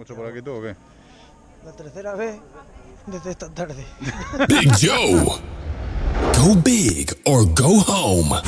Mucho por aquí tú o qué? La tercera vez desde esta tarde. Big Joe. Go big or go home.